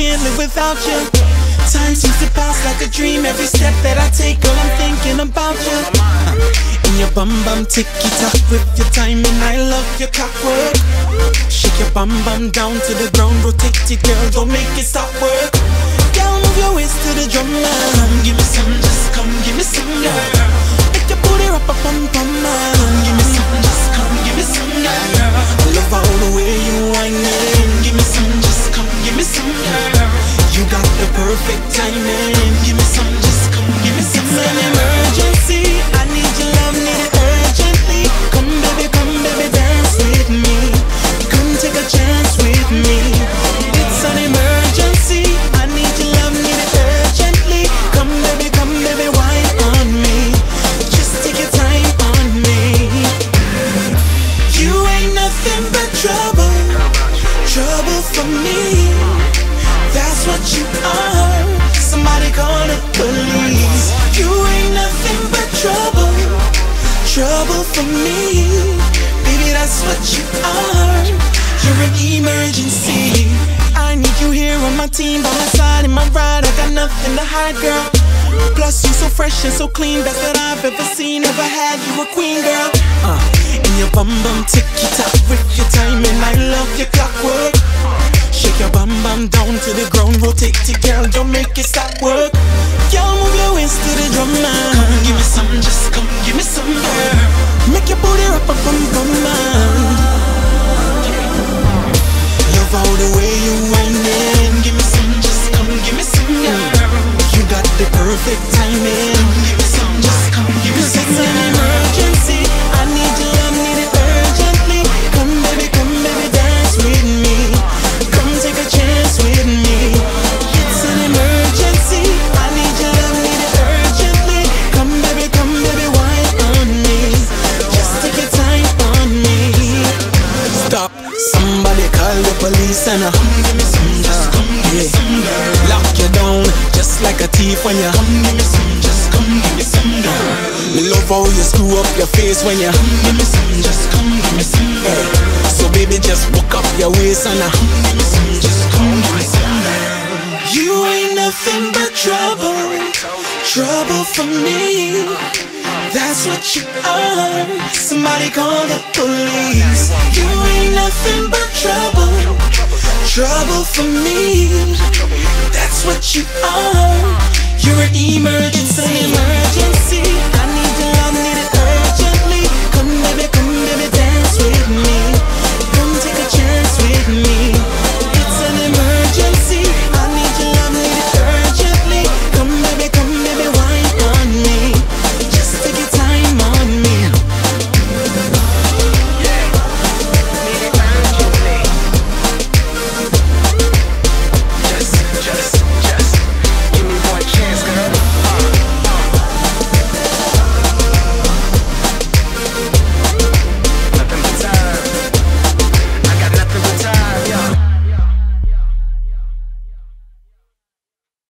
can't live without you. Time seems to pass like a dream. Every step that I take, girl, I'm thinking about you. Uh, in your bum bum ticky tock with your timing, I love your cock work. Shake your bum bum down to the ground, rotate it, girl, don't make it stop work. Girl, move your waist to the drum. Come give me some, just come give me some, girl. Perfect timing. For me. Baby, that's what you are. You're an emergency. I need you here on my team, by my side in my ride. I got nothing to hide, girl. Plus, you so fresh and so clean, best that I've ever seen. Never had you a queen, girl. Uh, and your bum bum ticky tock with your timing. I love your clockwork. Shake your bum bum down to the ground, rotate it, girl. Don't make it stop work. Girl, move your waist to the drum now. Up, bum uh, come just come give me some. Lock you down just like a thief when you just come give me some, girl. Love how you screw up your face when you just come give me some. So baby, just walk up your waist and uh, come give me some, just. You ain't nothing but trouble, trouble for me. That's what you are. Somebody call the police. You ain't nothing but trouble, trouble for me. That's what you are. You're an emergency.